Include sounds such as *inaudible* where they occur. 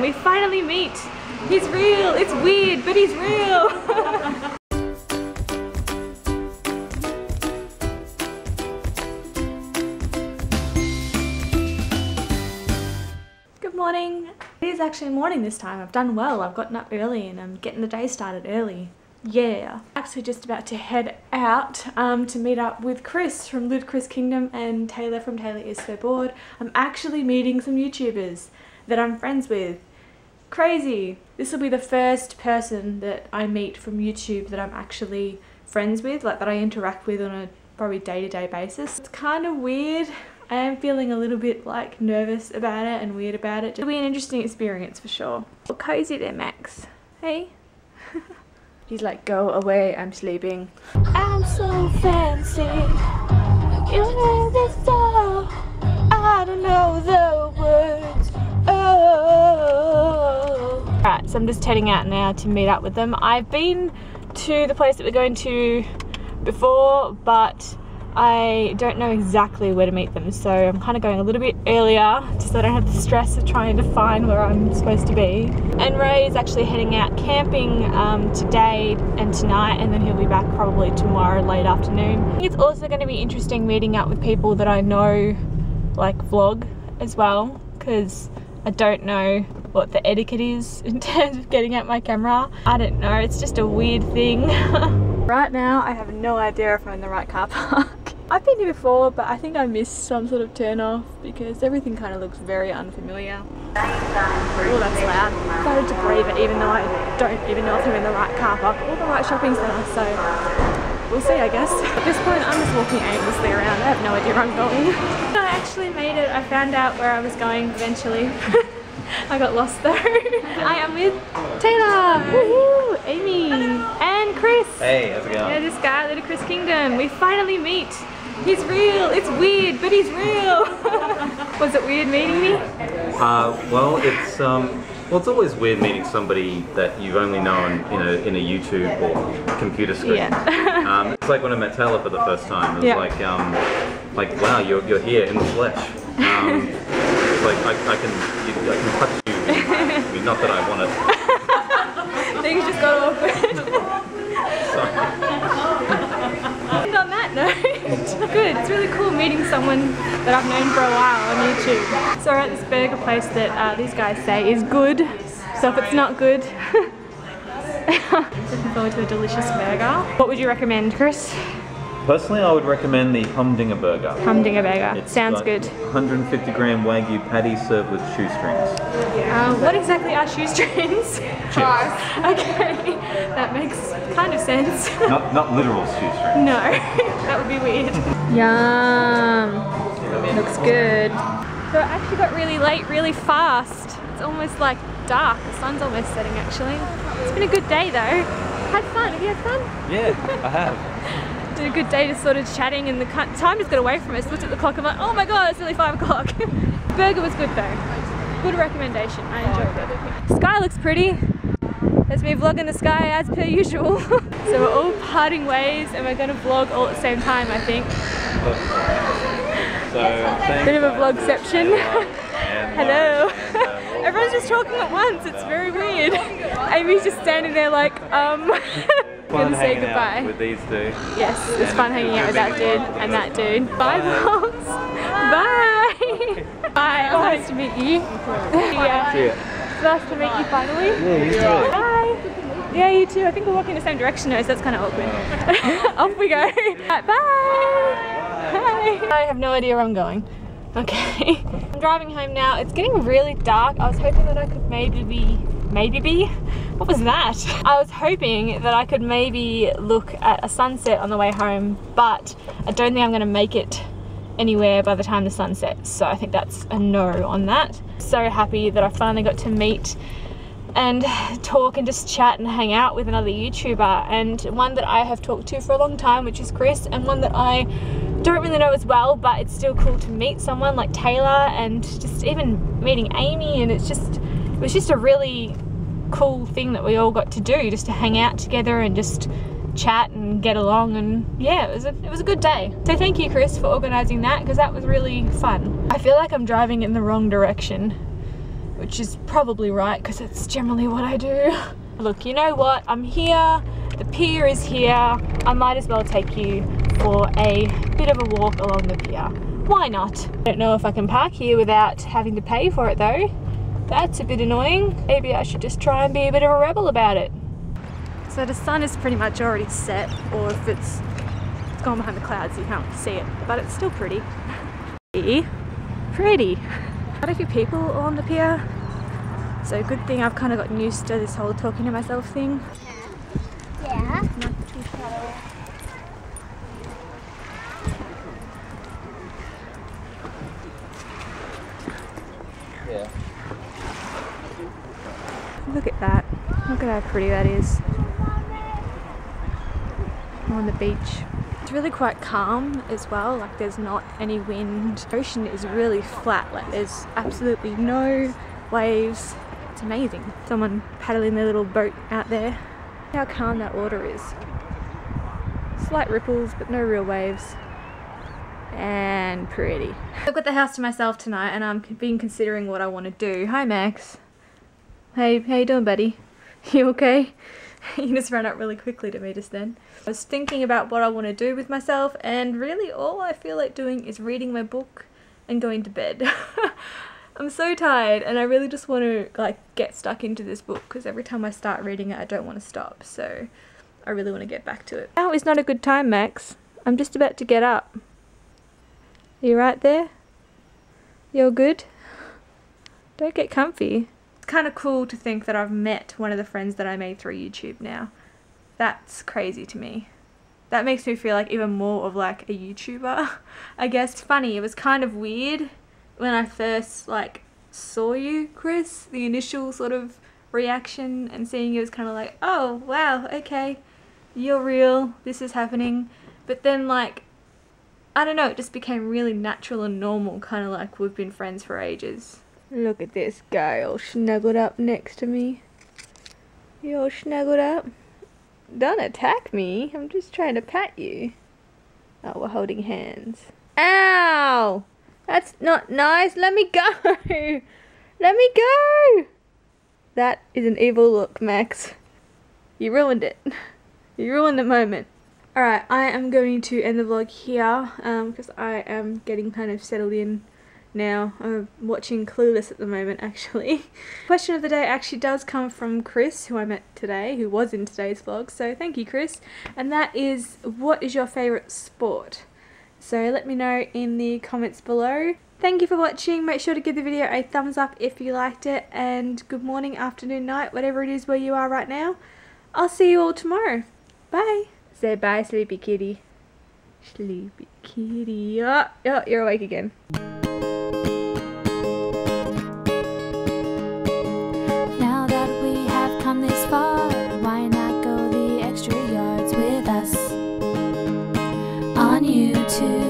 We finally meet. He's real. It's weird, but he's real. Good morning. It is actually morning this time. I've done well. I've gotten up early and I'm getting the day started early. Yeah. Actually just about to head out um, to meet up with Kris from Ludakris Kingdom and Taylor from Taylor Is So Bored. I'm actually meeting some YouTubers that I'm friends with. Crazy. This will be the first person that I meet from YouTube that I'm actually friends with, like that I interact with on a probably day-to-day -day basis. It's kind of weird. I am feeling a little bit like nervous about it and weird about it. It'll be an interesting experience for sure. Well, cozy there, Max. Hey? *laughs* He's like, go away, I'm sleeping. I'm so fancy. You know this song. I don't know the Oh. Right, so I'm just heading out now to meet up with them. I've been to the place that we're going to before, but I don't know exactly where to meet them so I'm kind of going a little bit earlier just so I don't have the stress of trying to find where I'm supposed to be. And Ray is actually heading out camping um, today and tonight and then he'll be back probably tomorrow late afternoon. It's also going to be interesting meeting up with people that I know like vlog as well because I don't know what the etiquette is *laughs* in terms of getting out my camera. I don't know, it's just a weird thing. *laughs* right now I have no idea if I'm in the right car park. *laughs* I've been here before, but I think I missed some sort of turn off because everything kind of looks very unfamiliar. Oh, that's loud. I started to breathe it even though I don't even know if I'm in the right car park or the right shopping centre, so we'll see I guess. At this point I'm just walking aimlessly around, I have no idea where I'm going. I actually made it, I found out where I was going eventually. *laughs* I got lost though. *laughs* I am with Taylor, Amy, and Kris. Hey, how's it going? Yeah, this guy at Kris Kingdom. We finally meet. He's real. It's weird, but he's real. *laughs* Was it weird meeting me? Uh, well, it's um, well, it's always weird meeting somebody that you've only known in a in a YouTube or computer screen. Yeah. um, it's like when I met Taylor for the first time. It was Yeah. like um, like wow, you're you're here in the flesh. Um, it's like I, I can you, I can touch you. I mean, not that I want to. *laughs* Things just got awkward. Sorry. and on that note, *laughs* good. It's really cool meeting someone that I've known for a while on YouTube. So we're at this burger place that uh, these guys say is good. So if it's not good, *laughs* looking forward to a delicious burger. What would you recommend, Kris? Personally, I would recommend the Humdinger burger. Humdinger burger. It's Sounds like good. 150 gram wagyu patty served with shoestrings. Uh, what exactly are shoestrings? Chips. *laughs* okay, that makes kind of sense. *laughs* Not not literal shoestrings. No, *laughs* that would be weird. Yum. Looks good. So it actually got really late really fast. It's almost like dark. The sun's almost setting actually. It's been a good day though. Had fun. Have you had fun? Yeah, I have. A good day just sort of chatting and the time just got away from us. Looked at the clock. I'm like, oh my god, it's nearly five o'clock. *laughs* Burger was good though. Good recommendation. I enjoyed it. Sky looks pretty. There's me vlogging the sky as per usual. *laughs* so we're all parting ways and we're going to vlog all at the same time I think. So. Bit of a vlogception. *laughs* And, Hello. uh, Everyone's just talking at once. It's very weird. Amy's just standing there like, um, Fun gonna say hanging out goodbye. with these two. Yes, it's fun hanging out with that dude and that dude. Bye, vlogs. Bye. Bye. Oh, nice to meet you. yeah. See ya. It's nice to meet you finally. Yeah, you too. Bye. Yeah, you too. I think we're walking in the same direction though, so that's kind of awkward. *laughs* Off we go. Right, bye. Bye. I have no idea where I'm going. Okay. *laughs* I'm driving home now. It's getting really dark. I was hoping that I could maybe be, maybe be? What was that? I was hoping that I could maybe look at a sunset on the way home, but I don't think I'm gonna make it anywhere by the time the sun sets. So I think that's a no on that. So happy that I finally got to meet and talk and just chat and hang out with another YouTuber and one that I have talked to for a long time which is Kris and one that I don't really know as well but it's still cool to meet someone like Taylor and just even meeting Amy and it's just it was just a really cool thing that we all got to do just to hang out together and just chat and get along and yeah it was a, it was a good day so thank you Kris for organizing that because that was really fun I feel like I'm driving in the wrong direction which is probably right because it's generally what I do. *laughs* Look, you know what? I'm here. The pier is here. I might as well take you for a bit of a walk along the pier. Why not? I don't know if I can park here without having to pay for it though. That's a bit annoying. Maybe I should just try and be a bit of a rebel about it. So the sun is pretty much already set, or if it's, it's gone behind the clouds, you can't see it, but it's still pretty. Pretty. Quite a few people on the pier, so good thing I've kind of gotten used to this whole talking to myself thing. Yeah. Not too shallow. Yeah. Look at that. Look at how pretty that is. On the beach. It's really quite calm as well, like there's not any wind. The ocean is really flat, like there's absolutely no waves. It's amazing. Someone paddling their little boat out there. How calm that water is. Slight ripples, but no real waves. And pretty. I've got the house to myself tonight and I'm been considering what I want to do. Hi Max. Hey, how you doing, buddy? *laughs* You okay? *laughs* you just ran up really quickly to me just then. I was thinking about what I want to do with myself, and really all I feel like doing is reading my book and going to bed. *laughs* I'm so tired, and I really just want to like get stuck into this book because every time I start reading it, I don't want to stop. So I really want to get back to it. Now is not a good time, Max. I'm just about to get up. You right there? You're good? Don't get comfy kind of cool to think that I've met one of the friends that I made through YouTube now. That's crazy to me. That makes me feel like even more of like a YouTuber. *laughs* I guess it's funny, it was kind of weird when I first like saw you, Kris, the initial sort of reaction and seeing you was kind of like, oh wow, okay, you're real, this is happening. But then like, I don't know, it just became really natural and normal, kind of like we've been friends for ages. Look at this guy all snuggled up next to me. You all snuggled up? Don't attack me. I'm just trying to pat you. Oh, we're holding hands. Ow! That's not nice. Let me go. *laughs* Let me go. That is an evil look, Max. You ruined it. *laughs* You ruined the moment. Alright, I am going to end the vlog here because um, I am getting kind of settled in now. I'm watching Clueless at the moment actually. *laughs* Question of the day actually does come from Kris who I met today, who was in today's vlog, so thank you Kris. And that is, what is your favourite sport? So let me know in the comments below. Thank you for watching, make sure to give the video a thumbs up if you liked it, and good morning, afternoon, night, whatever it is where you are right now. I'll see you all tomorrow. Bye. Say bye, sleepy kitty. Sleepy kitty. Oh, oh you're awake again. to